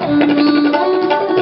Música